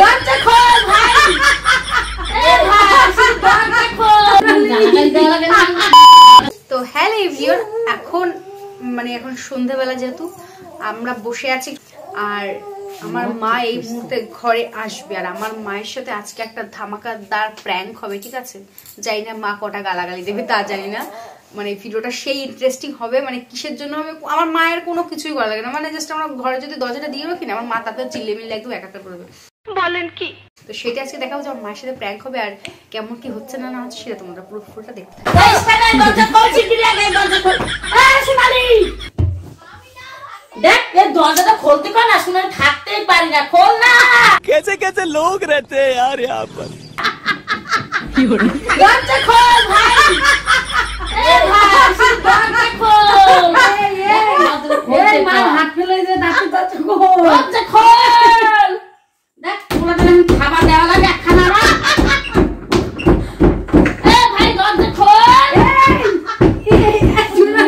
দরজা খোল ভাই! এ ভাই দরজা খোল তো হ্যালো এভরিওন এখন মানে এখন সন্ধ্যাবেলা যেহেতু, আমরা বসে আছি, আর আমার মা এই মুহূর্তে ঘরে আসবে, আর আমার মায়ের সাথে আজকে একটা ধামাকাদার প্র্যাঙ্ক হবে, ঠিক আছে? জানি না মা কটা গালাগালি দেবে, তা জানি না। মানে ভিডিওটা সেই ইন্টারেস্টিং হবে মানে কিসের জন্য হবে আমার মায়ের কোনো কিছুই করা লাগে না। মানে জাস্ট আমার ঘরে যদি দরজাটা দিয়ে রাখি না আমার মা তাতে চিল্লে মিল্লে একদম একাত্তর করবে। বলেন কি? তো সেটা আজকে দেখাবো যে আমার মায়ের সাথে প্র্যাঙ্ক হবে আর কেমন কি হচ্ছে না না হচ্ছে সেটা তোমরা পুরো ফুলটা দেখতে দেখ দরজাটা খুলতে কয় শুনে থাকতেই পারি না খোল না! কেসে কেসে লোক রেতে আর ইয়ার কি হলো দরজা খোল ভাই!